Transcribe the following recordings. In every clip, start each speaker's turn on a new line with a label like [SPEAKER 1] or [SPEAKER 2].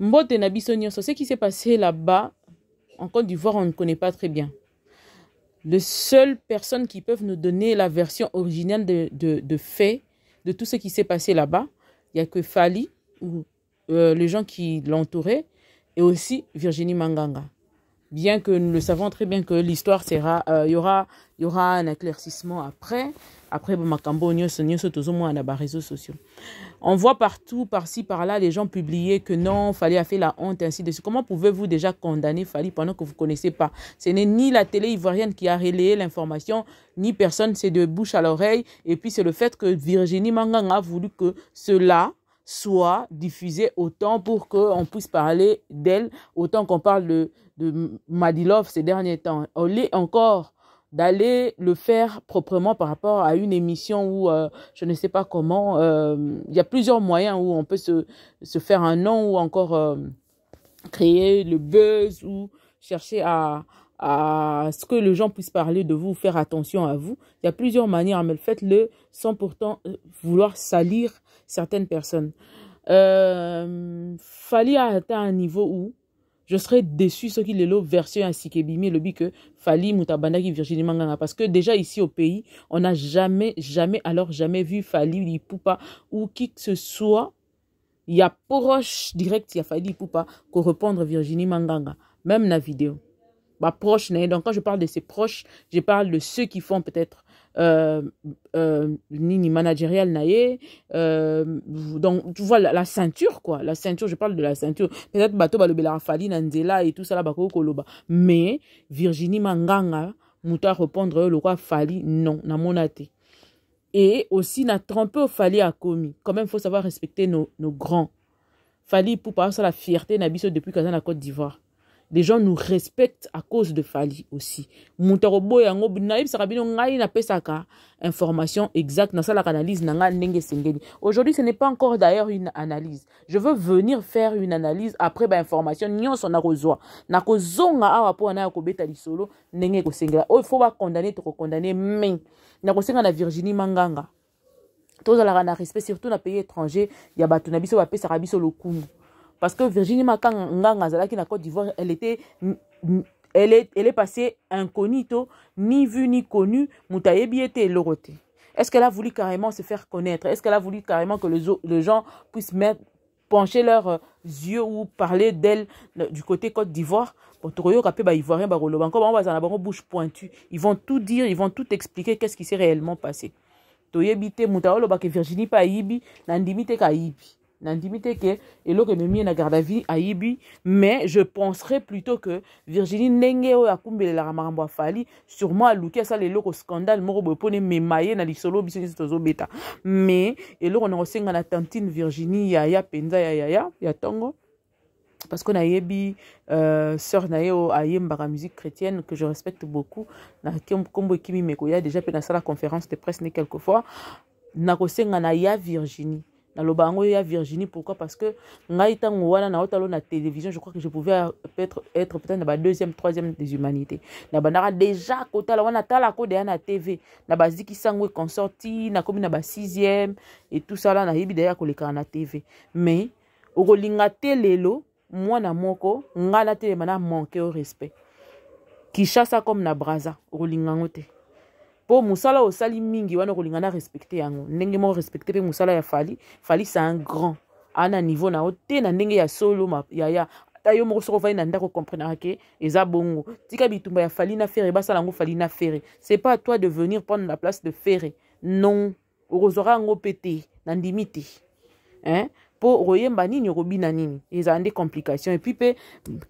[SPEAKER 1] mbote na ce qui s'est passé là-bas en Côte d'Ivoire on ne connaît pas très bien. Les seules personnes qui peuvent nous donner la version originale de, de, de fait de tout ce qui s'est passé là-bas il y a que Fali ou euh, les gens qui l'entouraient et aussi Virginie Manganga bien que nous le savons très bien que l'histoire sera euh, il y aura il y aura un éclaircissement après. Après makambo na réseaux sociaux. On voit partout par-ci par-là les gens publier que non Fali a fait la honte ainsi de suite. Comment pouvez-vous déjà condamner Fali pendant que vous connaissez pas? Ce n'est ni la télé ivoirienne qui a relayé l'information ni personne c'est de bouche à l'oreille. Et puis c'est le fait que Virginie Manganga a voulu que cela soit diffusé autant pour qu'on puisse parler d'elle, autant qu'on parle de, de Madilov ces derniers temps. Au lieu encore d'aller le faire proprement par rapport à une émission où euh, je ne sais pas comment, euh, il y a plusieurs moyens où on peut se, se faire un nom ou encore euh, créer le buzz ou chercher à, à ce que les gens puissent parler de vous, faire attention à vous. Il y a plusieurs manières, mais faites-le sans pourtant vouloir salir certaines personnes. Euh, Fali a atteint un niveau où je serais déçu ce qu'il est l'autre version Sikebimi, le but que Fali Mutabandaki Virginie Manganga. Parce que déjà ici au pays, on n'a jamais, jamais, alors jamais vu Fali Lipupa ou qui que ce soit. Il y a proche direct, il y a Fali Lipupa qu'on répondre Virginie Manganga. Même la vidéo. Bah, proche, donc quand je parle de ses proches, je parle de ceux qui font peut-être euh, euh, nini managérial naye euh, donc tu vois la, la, ceinture quoi. La ceinture je parle de la ceinture. Peut-être bato balobela fali na nzela et tout ça là bako koloba. Mais Virginie Manganga muta répondre le roi fali non na monate. Et aussi na trompé fali a commis. Quand même faut savoir respecter nos, nos grands. Fali pour ça la fierté na biso depuis kaza na Côte d'Ivoire les gens nous respectent à cause de Fali aussi. Moutarobo yango naïb sarabino ngai na pesaka information exacte dans la analyse nanga ndenge sengeli. Aujourd'hui, ce n'est pas encore d'ailleurs une analyse. Je veux venir faire une analyse après ba information nyonso na kozwa. Na kozonga awa po na kobeta lisolo ndenge ko sengela. Oh, faut pas condamner to condamner mais na kosenga na Virginie Manganga. tozalaka na respect surtout na pays étranger ya bato na biso bapesaka biso lokumu parce que Virginie Makanga azalaki na Côte d'Ivoire, elle était elle est, elle est passée incognito, ni vue ni connue, était loroté. Est-ce qu'elle a voulu carrément se faire connaître? Est-ce qu'elle a voulu carrément que les, gens puissent mettre, pencher leurs yeux ou parler d'elle du côté Côte d'Ivoire? Bouche pointue. Ils vont tout dire, ils vont tout expliquer qu'est-ce qui s'est réellement passé. Toyebite Moutaolo Virginie pa yibi, nandimite ka yibi nandimi te ke eloko ememi na garde à vie ayibi mais je penserais plutôt que virginie ndenge oyo akumbelelaka makambo afali sûrement aluki asala eloko scandale moko boye mpona emema ye na lisolo biso nyonso tozobeta. Mais eloko na kosenga na tantine virginie yaya mpenza ya yaya ya ntongo parce que nayebi euh, sœur na ye oyo musique chrétienne que je respecte beaucoup na nkombo ekimi mekoya déjà mpe nasala conférence de presse ne quelquefois nakosenga na ya virginie naloba yango ya virginie pourquoi? Parce que ngai ntango wana naotalo na télévision je crois que je pouvais être, être peut-être na badeuxième troisième des humanités. Na bandaka déjà kotala wana tala kodeya na tv na bazikisango econsorti nakomi na basixième et tout ça la nayebi deya kolekaka na tv mais okolinga te lelo mwana moko ngai natelema na manke au respect. Kishasa comme na braza okolinga yango te mpo mosala osali mingi wana okolinga na respecte yango. Ndenge moko respecte mpe mosala ya fali fali c'est un grand. Ana niveau na na ndenge ya solo yaya ata yo moko soki ovali na ndako comprenaka ke eza bongo. Tika bitumba ya fali na fere basala yango fali na fere c'est pas à toi de venir prendre la place de fere non. Okozwaka yango mpe hein? Mpo okoyemba nini okobina nini? Ezala nde complication. Epuis mpe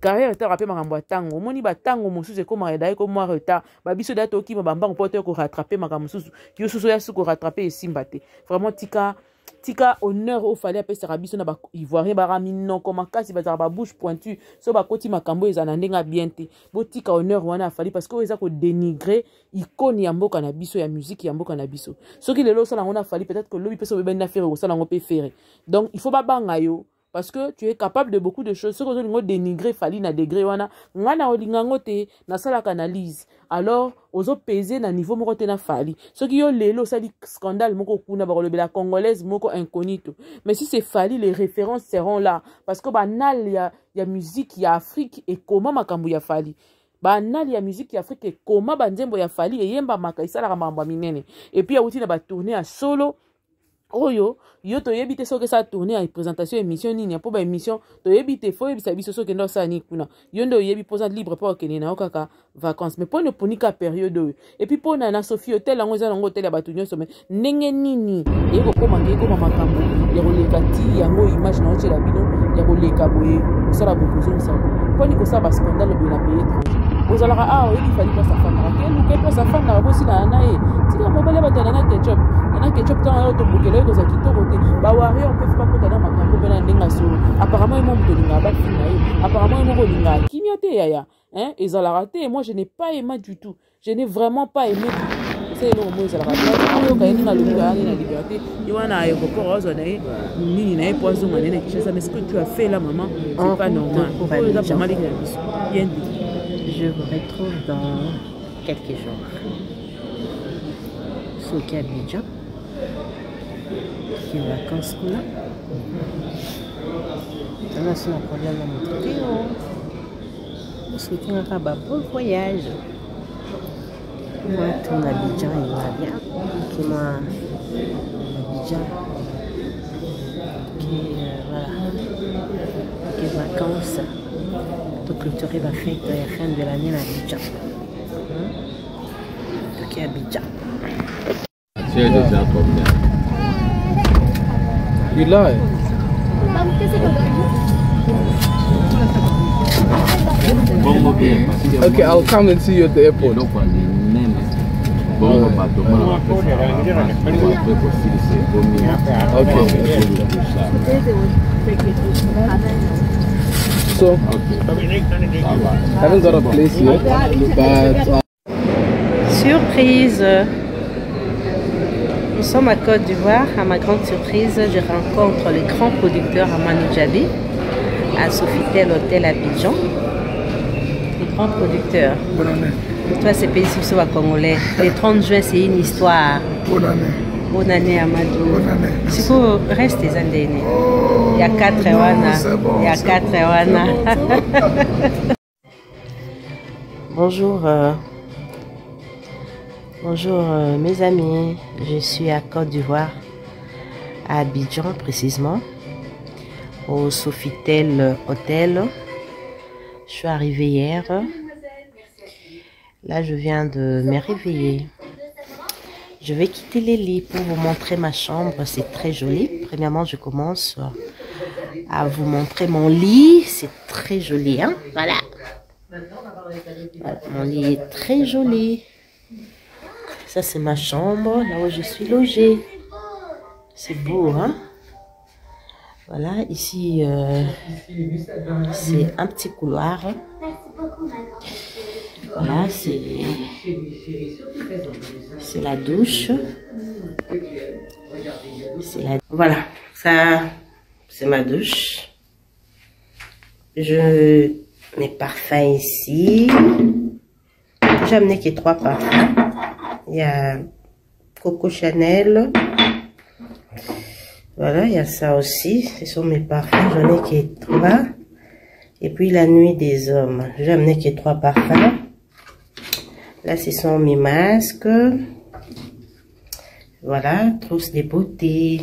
[SPEAKER 1] carrière etara mpe makambo ya ntango omoni bantango mosusu ekomaka edaye komwa retard. Babiso da tokima bambango mpo toye korattrape makambo mosusu. Yo susu oya su korattrape esimba te. Vraiment tika tika honneur oyo fali apesaka biso na baivoirien baka minoko makasi bazalaka babouche pointu so bakoti makambo ezala na ndenge ya bien te. Botika honneur wana afali parce que oyo eza kodenigre ikone ya mboka na biso ya musike ya mboka na biso. Soki lelo osala yango peut-être que lobi mpe so obebani na fere okosala yango mpe fere. Donc il faut babanga yo parce que tu es capable de beaucoup de choses. Soki ozolinga odénigre fali na degré wana. Ngai na olinga yango te nasalaka analyse alors ozopese na niveau moko te na fali. Soki yo lelo osali scandale moko kuna bakolobela congolaise moko incognito. Mais si c'est fali les références seront là. Parce que banal ya, ya musique ya afrique ekoma makambo ya fali? Banali ya musique ya afrique ekoma banzembo ya fali? Eyembamaka esalaka makambo ya minene. Epuis awuti na batourne ya solo oyo yo toyebi te soki esa tourne ya présentation émission nini mpo baémission toyebi te fo oyebisa biso soki ende osala nini kuna. Yo nde oyebi mpoza libre mpo okende na yo kaka vacance mais mpo nopunika période oyo. Epuis mpona na sophie hotel yango eza nango hotel ya bato nyonso me ndenge nini? Eye kokóma ke ekóma makambo. Ya koleka ti yango image na otyela bino ya koleka boye kosala boye kozongisa boye. Mponi kosala bascandale boye na pays étranger ozalaka awa oyebi fali mposa afandaka ke luke mposa afandaka mposila na ye tika mobali bato nana ketchup. Nana ketchup ntango yo tobokela yo kozala kitoko te. Bawario mpe bakota na makambo mpe na ndenge solo. Apparemment ye mo moto olingaka bafili na ye. Apparemment ye moko olingaka kimia te yaya? Hein? ezalaka te moi je n'ai pas aimé du tout. Je n'ai vraiment pas aimé se eloko moko ezalaka oyoka ye ndenge alobi kaka na liberté ye wana aéroport ozwa na ye nini na ye po azonga naye na kinshasa. Mais ce que tu as fait là maman c'est pas normal. oyo eza vraiment lingi na biso. Bien dit
[SPEAKER 2] Je vous retrouve dans quelques jours. Soki Abidjan. Qui vacances kuna. Tana sina problème na moto te o. Souhaitengaka ba bon voyage. Moi tourne Abidjan il va bien. Qui moi Abidjan. Qui euh, voilà. Qui vacances. Pour clôturer la de la fin de l'année à Abidjan. Donc à Abidjan.
[SPEAKER 3] Tu déjà que
[SPEAKER 4] Okay, I'll come and see you at the airport.
[SPEAKER 3] bongo bato
[SPEAKER 4] So,
[SPEAKER 3] Ok. Ça va.
[SPEAKER 4] I haven't got a place yet, but uh,
[SPEAKER 2] Surprise Nous sommes à Côte d'Ivoire. À ma grande surprise, je rencontre le grand producteur Amani Djabi à Sofitel Hôtel Abidjan. Le grand producteur. Pour toi, c'est pays sur à Congolais. Le 30 juin, c'est une histoire.
[SPEAKER 5] Bonne année.
[SPEAKER 2] Bonne année, Amadou.
[SPEAKER 5] Bonne année.
[SPEAKER 2] Siko reste zandene. Il y a quatre wana.
[SPEAKER 5] c'est bon,
[SPEAKER 2] Il y a
[SPEAKER 5] c'est
[SPEAKER 2] quatre
[SPEAKER 5] bon,
[SPEAKER 2] wana. Bonjour. euh, Bonjour euh, mes amis. Je suis à Côte d'Ivoire, à Abidjan précisément, au Sofitel Hôtel. Je suis arrivée hier. Là, je viens de me réveiller. Je vais quitter les lits pour vous montrer ma chambre. C'est très joli. Premièrement, je commence à vous montrer mon lit. C'est très joli. Hein? Voilà. Mon lit est très joli. Ça, c'est ma chambre, là où je suis logée. C'est beau, hein? Voilà, ici, euh, c'est un petit couloir. Voilà, c'est la douche. Voilà, ça, c'est ma douche. Je mes parfums ici. J'ai amené que trois parfums. Il y a Coco Chanel. Voilà, il y a ça aussi. Ce sont mes parfums. J'en ai que trois. Et puis la nuit des hommes. J'ai amené que trois parfums. Là, ce sont mes masques. Voilà, trousse de beauté,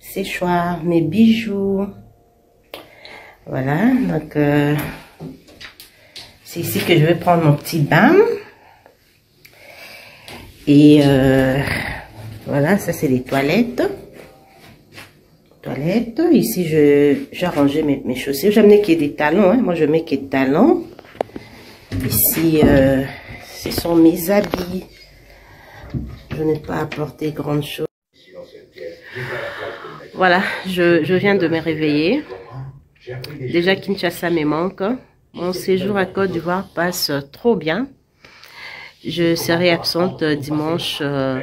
[SPEAKER 2] séchoir, mes bijoux. Voilà, donc euh, c'est ici que je vais prendre mon petit bain. Et euh, voilà, ça c'est les toilettes. Toilettes. Ici, j'ai rangé mes, mes chaussures. J'ai amené qu'il y ait des talons. Hein. Moi, je mets que des talons. Ici, euh, ce sont mes habits. Je n'ai pas apporté grande chose. Voilà, je, je viens de me réveiller. Déjà, Kinshasa me manque. Mon séjour à Côte d'Ivoire passe trop bien. Je serai absente dimanche euh,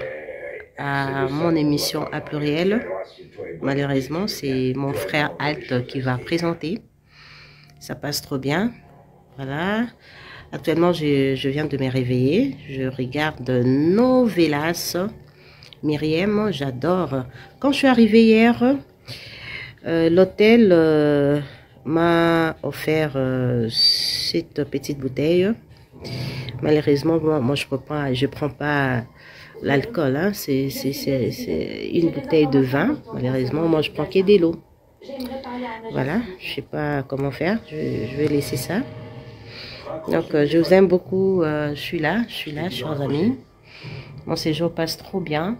[SPEAKER 2] à mon émission à pluriel. Malheureusement, c'est mon frère Alt qui va présenter. Ça passe trop bien. Voilà. Actuellement, je, viens de me réveiller. Je regarde Novelas. Myriam, j'adore. Quand je suis arrivée hier, euh, l'hôtel euh, m'a offert euh, cette petite bouteille. Malheureusement, moi, je ne prends, prends pas l'alcool. Hein. C'est une bouteille de vin. Malheureusement, moi, je prends que de l'eau. Voilà, je sais pas comment faire. Je vais laisser ça. Donc, euh, je vous aime beaucoup. Euh, je suis là, je suis là, chers amis. Mon séjour passe trop bien.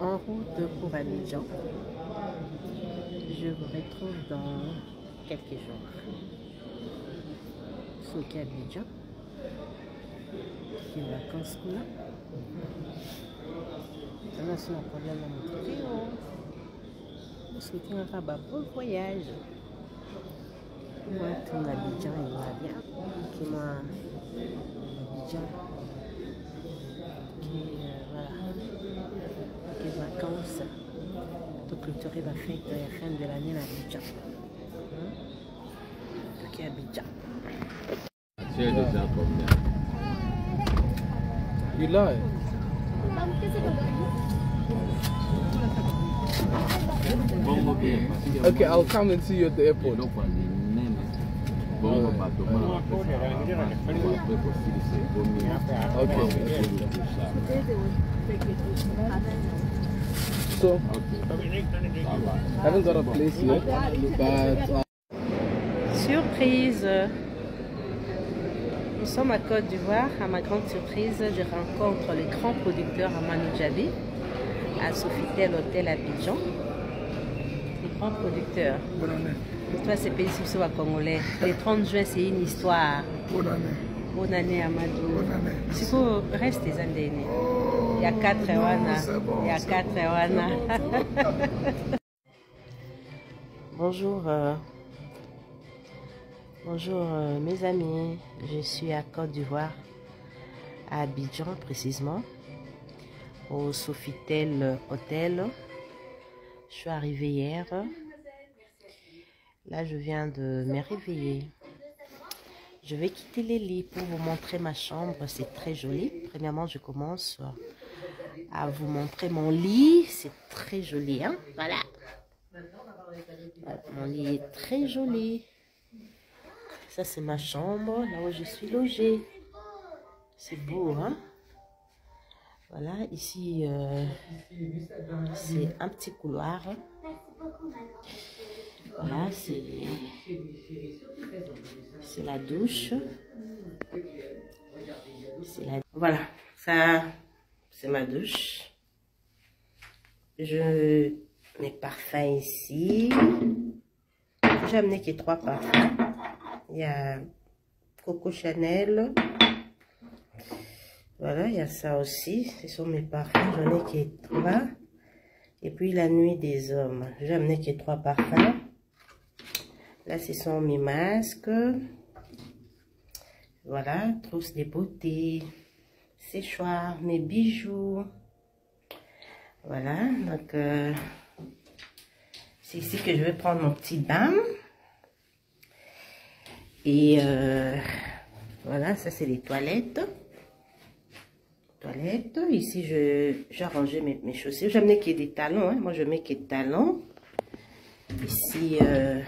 [SPEAKER 2] En route pour Abidjan. Je vous retrouve dans quelques jours. Soki Abidjan. Vacances là. Tana sina problème na matokeo. Souhaitez un bon voyage. Moi, tout l'Abidjan, il va bien. Qui m'a Abidjan. Qui, voilà. Qui vacances. Pour clôturer la fête la fin de l'année à Abidjan. Hein? Qui Abidjan.
[SPEAKER 3] Tu es
[SPEAKER 4] lie.
[SPEAKER 3] Bongo bien parce que
[SPEAKER 4] Okay, I'll come and see you at the airport.
[SPEAKER 3] eloko minene bongo bato mona bape kosilisa ekomi
[SPEAKER 4] So,
[SPEAKER 3] Okay.
[SPEAKER 4] I haven't got a place yet, but uh,
[SPEAKER 2] Surprise Nous sommes à Côte d'Ivoire. À ma grande surprise, je rencontre le grand producteur Amani Djabi à Sofitel Hôtel Abidjan. Le grand producteur. Pour toi, c'est pays sous à Congolais. Le 30 juin, c'est une histoire. Bonne année, Amadou. Siko, reste tes andene. Il y a quatre wana. Il y a quatre wana. Bonjour. euh, Bonjour euh, mes amis, je suis à Côte d'Ivoire, à Abidjan précisément, au Sofitel Hôtel. Je suis arrivée hier. Là, je viens de me réveiller. Je vais quitter les lits pour vous montrer ma chambre. C'est très joli. Premièrement, je commence à vous montrer mon lit. C'est très joli, hein. Voilà, Mon lit est très joli. Ça, c'est ma chambre, là où je suis logée. C'est beau, hein? Voilà, ici, euh, c'est un petit couloir. Voilà, c'est la douche. Voilà, ça, c'est ma douche. Je mes parfums ici. J'ai amené que trois parfums. Il y a Coco Chanel. Voilà, il y a ça aussi. Ce sont mes parfums. J'en ai que trois. Et puis la nuit des hommes. J'ai amené que trois parfums. Là, ce sont mes masques. Voilà, trousse de beauté. Séchoir, mes bijoux. Voilà, donc euh, c'est ici que je vais prendre mon petit bain. Et euh, voilà, ça c'est les toilettes. Toilettes. Ici, j'ai rangé mes, chaussures. Amené qu'il y des talons. Hein. Moi, je mets qu'il des talons. Ici, euh,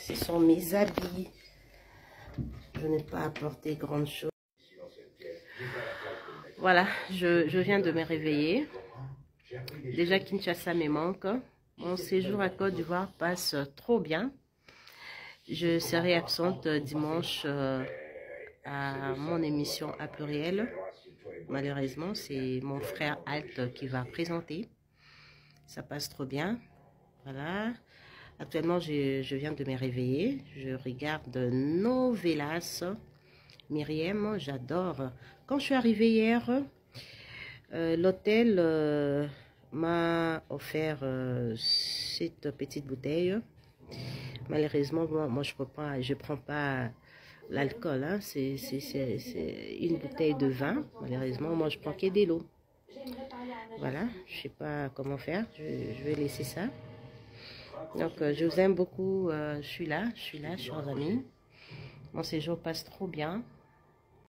[SPEAKER 2] ce sont mes habits. Je n'ai pas apporté grande chose. Voilà, je, je viens de me réveiller. Déjà, Kinshasa me manque. Mon séjour à Côte d'Ivoire passe trop bien. Je serai absente dimanche euh, à mon émission à pluriel. Malheureusement, c'est mon frère Alt qui va présenter. Ça passe trop bien. Voilà. Actuellement, je, viens de me réveiller. Je regarde Novelas. Myriam, j'adore. Quand je suis arrivée hier, euh, l'hôtel euh, m'a offert euh, cette petite bouteille. Malheureusement, moi, je ne prends, pas l'alcool. Hein. C'est une bouteille de vin. Malheureusement, moi, je prends que de l'eau. Voilà, je sais pas comment faire. Je, je vais laisser ça. Donc, euh, je vous aime beaucoup. euh, je suis là, je suis là, chers amis. Mon séjour passe trop bien.